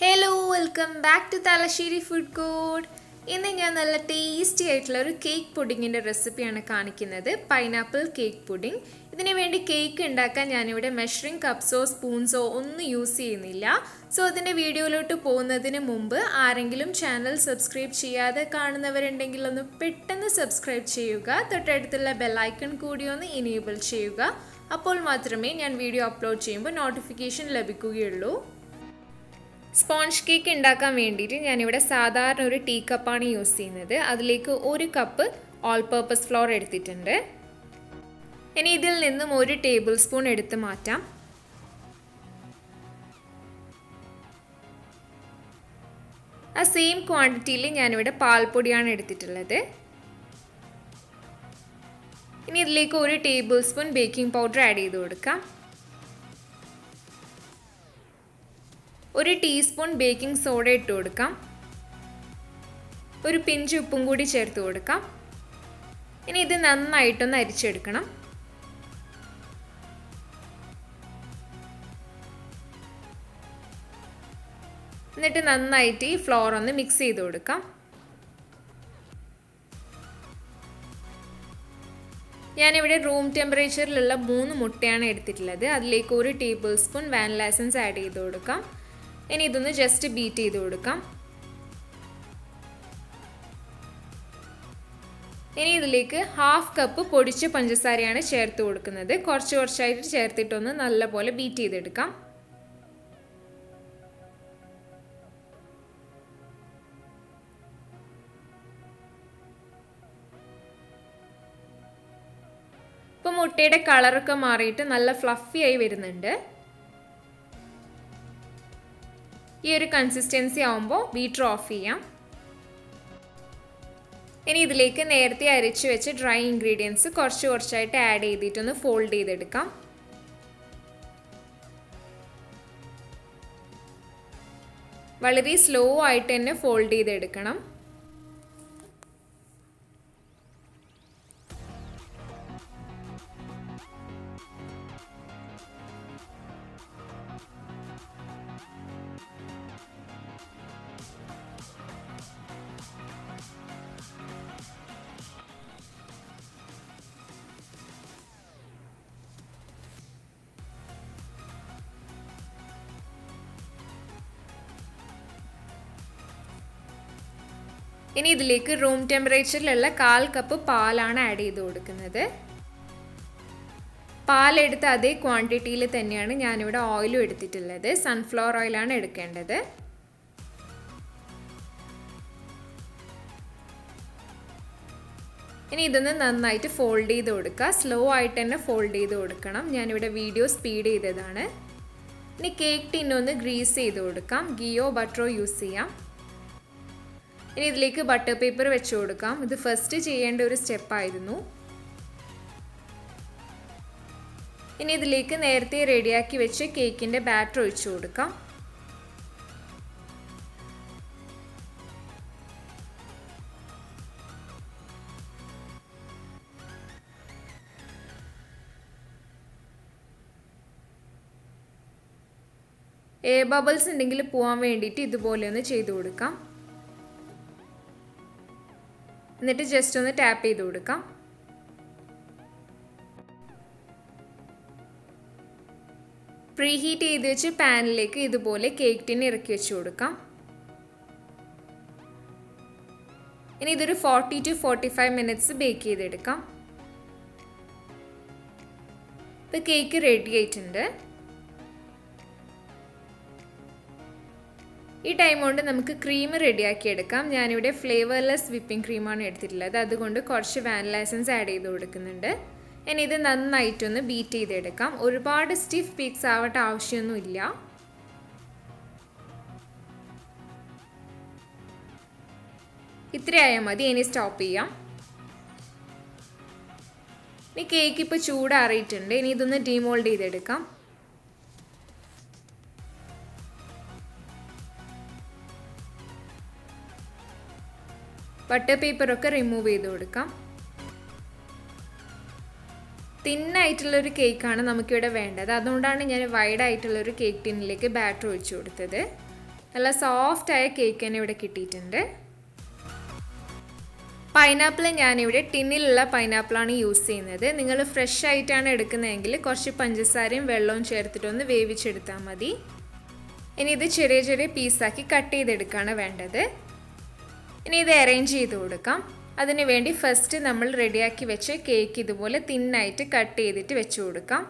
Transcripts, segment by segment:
Hello welcome back to Thalassery food code ഇന്ന് ഞാൻ നല്ല ടേസ്റ്റി ആയിട്ടുള്ള ഒരു കേക്ക് പുഡിങ്ങിന്റെ റെസിപ്പിയാണ് കാണിക്കുന്നത്. പൈനാപ്പിൾ കേക്ക് പുഡിംഗ് ഇതിനു വേണ്ടി കേക്ക് ഉണ്ടാക്കാൻ ഞാനിവിടെ മെഷറിംഗ് കപ്സോ സ്പൂൺസോ ഒന്നും യൂസ് ചെയ്യുന്നില്ല. സോ അതിന്റെ വീഡിയോയിലോട്ട് പോകുന്നതിന് മുമ്പ് ആരെങ്കിലും ചാനൽ സബ്സ്ക്രൈബ് ചെയ്യാതെ കാണുന്നവരുണ്ടെങ്കിൽ ഒന്ന് പെട്ടെന്ന് സബ്സ്ക്രൈബ് ചെയ്യുക. തൊട്ടടുത്തുള്ള ബെല്ലൈക്കൺ കൂടി ഒന്ന് ഇനേബിൾ ചെയ്യുക. അപ്പോൾ മാത്രമേ ഞാൻ വീഡിയോ അപ്ലോഡ് ചെയ്യുമ്പോൾ നോട്ടിഫിക്കേഷൻ ലഭിക്കുകയുള്ളൂ. സ്പോഞ്ച് കേക്ക് ഉണ്ടാക്കാൻ വേണ്ടിയിട്ട് ഞാനിവിടെ സാധാരണ ഒരു ടീ കപ്പാണ് യൂസ് ചെയ്യുന്നത്. അതിലേക്ക് ഒരു കപ്പ് ഓൾ പർപ്പസ് ഫ്ലോർ എടുത്തിട്ടുണ്ട്. ഇനി ഇതിൽ നിന്നും ഒരു ടേബിൾ സ്പൂൺ എടുത്ത് മാറ്റാം. ആ സെയിം ക്വാണ്ടിറ്റിയിൽ ഞാനിവിടെ പാൽപ്പൊടിയാണ് എടുത്തിട്ടുള്ളത്. ഇനി ഇതിലേക്ക് ഒരു table spoon baking powder add ചെയ്ത് കൊടുക്കാം. ഒരു ടീസ്പൂൺ ബേക്കിംഗ് സോഡ ഇട്ട് കൊടുക്കാം. ഒരു പിഞ്ച് ഉപ്പും കൂടി ചേർത്ത് കൊടുക്കാം. ഇനി ഇത് നന്നായിട്ടൊന്ന് അരിച്ചെടുക്കണം. എന്നിട്ട് നന്നായിട്ട് ഈ ഫ്ലോർ ഒന്ന് മിക്സ് ചെയ്ത് കൊടുക്കാം. ഞാനിവിടെ റൂം ടെമ്പറേച്ചറിലുള്ള മൂന്ന് മുട്ടയാണ് എടുത്തിട്ടുള്ളത്. അതിലേക്ക് ഒരു table spoon vanilla essence add ചെയ്ത് കൊടുക്കാം. ഇനി ഇതൊന്ന് ജസ്റ്റ് ബീറ്റ് ചെയ്ത് കൊടുക്കാം. ഇനി ഇതിലേക്ക് ഹാഫ് കപ്പ് പൊടിച്ച പഞ്ചസാരയാണ് ചേർത്ത് കൊടുക്കുന്നത്. കുറച്ച് കുറച്ചായിട്ട് ചേർത്തിട്ടൊന്ന് നല്ലപോലെ ബീറ്റ് ചെയ്തെടുക്കാം. ഇപ്പം മുട്ടയുടെ കളറൊക്കെ മാറിയിട്ട് നല്ല ഫ്ലഫി ആയി വരുന്നുണ്ട്. ഈ ഒരു കൺസിസ്റ്റൻസി ആവുമ്പോൾ ബീറ്റർ ഓഫ് ചെയ്യാം. ഇനി ഇതിലേക്ക് നേരത്തെ അരച്ച് വെച്ച് ഡ്രൈ ഇൻഗ്രീഡിയൻസ് കുറച്ച് കുറച്ചായിട്ട് ആഡ് ചെയ്തിട്ടൊന്ന് ഫോൾഡ് ചെയ്തെടുക്കാം. വളരെ സ്ലോ ആയിട്ട് തന്നെ ഫോൾഡ് ചെയ്തെടുക്കണം. ഇനി ഇതിലേക്ക് റൂം ടെമ്പറേച്ചറിലുള്ള കാൽ കപ്പ് പാലാണ് ആഡ് ചെയ്ത് കൊടുക്കുന്നത്. പാലെടുത്ത അതേ ക്വാണ്ടിറ്റിയിൽ തന്നെയാണ് ഞാനിവിടെ ഓയിലും എടുത്തിട്ടുള്ളത്. സൺഫ്ലവർ ഓയിലാണ് എടുക്കേണ്ടത്. ഇനി ഇതൊന്ന് നന്നായിട്ട് ഫോൾഡ് ചെയ്ത് കൊടുക്കുക. സ്ലോ ആയിട്ട് തന്നെ ഫോൾഡ് ചെയ്ത് കൊടുക്കണം. ഞാനിവിടെ വീഡിയോ സ്പീഡ് ചെയ്തതാണ്. ഇനി കേക്ക് ടിന്നൊന്ന് ഗ്രീസ് ചെയ്ത് കൊടുക്കാം. ഗിയോ ബട്ടറോ യൂസ് ചെയ്യാം. ഇനി ഇതിലേക്ക് ബട്ടർ പേപ്പർ വെച്ച് കൊടുക്കാം. ഇത് ഫസ്റ്റ് ചെയ്യേണ്ട ഒരു സ്റ്റെപ്പായിരുന്നു ഇനി ഇതിലേക്ക് നേരത്തെ റെഡിയാക്കി വെച്ച് കേക്കിന്റെ ബാറ്റർ ഒഴിച്ചു കൊടുക്കാം. എയർ ബബിൾസ് ഉണ്ടെങ്കിൽ പോകാൻ വേണ്ടിയിട്ട് ഇതുപോലെ ഒന്ന് ചെയ്തു കൊടുക്കാം. എന്നിട്ട് ജസ്റ്റ് ഒന്ന് ടാപ്പ് ചെയ്ത് കൊടുക്കാം. പ്രീ ഹീറ്റ് ചെയ്ത് വെച്ച് പാനിലേക്ക് ഇതുപോലെ കേക്ക് ടിൻ ഇറക്കി വെച്ച് കൊടുക്കാം. ഇനി ഇതൊരു forty to forty five minutes bake ചെയ്തെടുക്കാം. ഇപ്പം കേക്ക് റെഡി ആയിട്ടുണ്ട്. ഈ ടൈം കൊണ്ട് നമുക്ക് ക്രീം റെഡിയാക്കി എടുക്കാം. ഞാനിവിടെ ഫ്ലേവർലെസ് വിപ്പിംഗ് ക്രീമാണ് എടുത്തിട്ടുള്ളത്. അതുകൊണ്ട് കുറച്ച് വാനില എസൻസ് ആഡ് ചെയ്ത് കൊടുക്കുന്നുണ്ട്. ഇനി ഇത് നന്നായിട്ടൊന്ന് ബീറ്റ് ചെയ്തെടുക്കാം. ഒരുപാട് സ്റ്റിഫ് പീക്സ് ആവട്ടെ ആവശ്യമൊന്നുമില്ല. ഇത്രയായാൽ മതി. ഇനി സ്റ്റോപ്പ് ചെയ്യാം. ഇനി കേക്ക് ഇപ്പോൾ ചൂടാറിയിട്ടുണ്ട്. ഇനി ഇതൊന്ന് ഡീമോൾഡ് ചെയ്തെടുക്കാം. ബട്ടർ പേപ്പറൊക്കെ റിമൂവ് ചെയ്ത് കൊടുക്കാം. തിന്നായിട്ടുള്ളൊരു കേക്കാണ് നമുക്കിവിടെ വേണ്ടത്. അതുകൊണ്ടാണ് ഞാൻ വൈഡ് ആയിട്ടുള്ളൊരു കേക്ക് ടിന്നിലേക്ക് ബാറ്റർ ഒഴിച്ചു കൊടുത്തത്. നല്ല സോഫ്റ്റായ കേക്ക് തന്നെ ഇവിടെ കിട്ടിയിട്ടുണ്ട്. പൈനാപ്പിൾ ഞാനിവിടെ ടിന്നിലുള്ള പൈനാപ്പിളാണ് യൂസ് ചെയ്യുന്നത്. നിങ്ങൾ ഫ്രഷ് ആയിട്ടാണ് എടുക്കുന്നതെങ്കിൽ കുറച്ച് പഞ്ചസാരയും വെള്ളവും ചേർത്തിട്ടൊന്ന് വേവിച്ചെടുത്താൽ മതി. ഇനി ഇത് ചെറിയ ചെറിയ പീസാക്കി കട്ട് ചെയ്തെടുക്കുകയാണ് വേണ്ടത്. ഇനി ഇത് അറേഞ്ച് ചെയ്ത് കൊടുക്കാം. അതിനുവേണ്ടി ഫസ്റ്റ് നമ്മൾ റെഡിയാക്കി വെച്ച് കേക്ക് ഇതുപോലെ തിന്നായിട്ട് കട്ട് ചെയ്തിട്ട് വെച്ച് കൊടുക്കാം.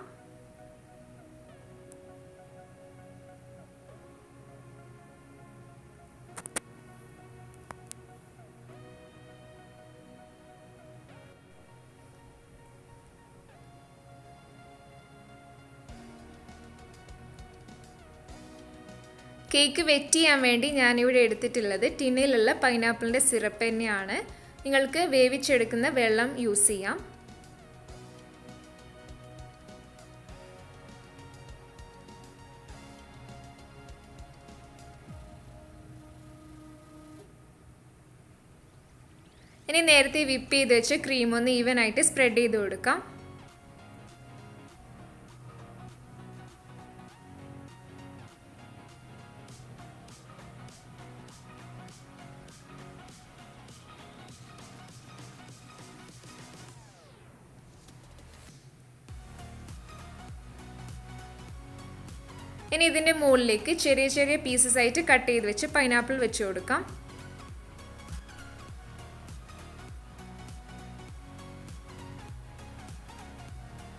കേക്ക് വെറ്റ് ചെയ്യാൻ വേണ്ടി ഞാനിവിടെ എടുത്തിട്ടുള്ളത് ടിന്നിലുള്ള പൈനാപ്പിളിന്റെ സിറപ്പ് തന്നെയാണ്. നിങ്ങൾക്ക് വേവിച്ചെടുക്കുന്ന വെള്ളം യൂസ് ചെയ്യാം. ഇനി നേരത്തെ വിപ്പ് ചെയ്ത് വെച്ച് ക്രീം ഒന്ന് ഈവൻ ആയിട്ട് സ്പ്രെഡ് ചെയ്ത് കൊടുക്കാം. ഇനി ഇതിന്റെ മുകളിലേക്ക് ചെറിയ ചെറിയ പീസസ് ആയിട്ട് കട്ട് ചെയ്ത് വെച്ച് പൈനാപ്പിൾ വെച്ച് കൊടുക്കാം.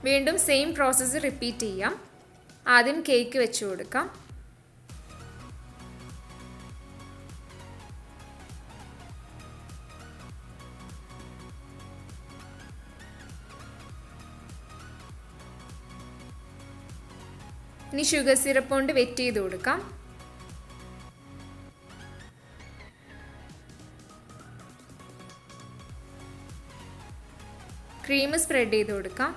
വീണ്ടും സെയിം പ്രോസസ്സ് റിപ്പീറ്റ് ചെയ്യാം. ആദ്യം കേക്ക് വെച്ച് കൊടുക്കാം. ഇനി ഷുഗർ സിറപ്പ് കൊണ്ട് വെറ്റ് ചെയ്ത് കൊടുക്കാം. ക്രീം സ്പ്രെഡ് ചെയ്ത് കൊടുക്കാം.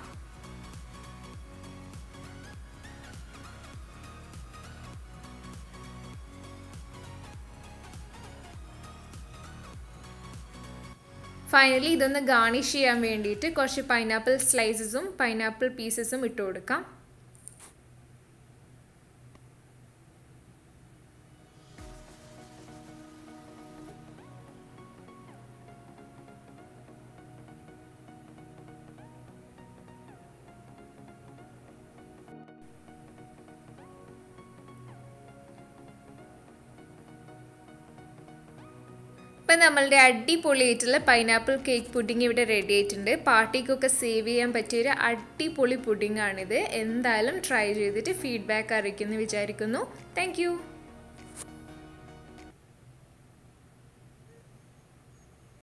ഫൈനലി ഇതൊന്ന് ഗാർണിഷ് ചെയ്യാൻ വേണ്ടിയിട്ട് കുറച്ച് പൈനാപ്പിൾ സ്ലൈസസും പൈനാപ്പിൾ പീസസും ഇട്ട് കൊടുക്കാം. ഇപ്പം നമ്മളുടെ അടിപൊളിയായിട്ടുള്ള പൈനാപ്പിൾ കേക്ക് പുഡിംഗ് ഇവിടെ റെഡി ആയിട്ടുണ്ട്. പാർട്ടിക്കൊക്കെ സേവ് ചെയ്യാൻ പറ്റിയൊരു അടിപൊളി പുഡിംഗ് ആണിത്. എന്തായാലും ട്രൈ ചെയ്തിട്ട് ഫീഡ്ബാക്ക് അറിയിക്കുമെന്ന് വിചാരിക്കുന്നു. താങ്ക്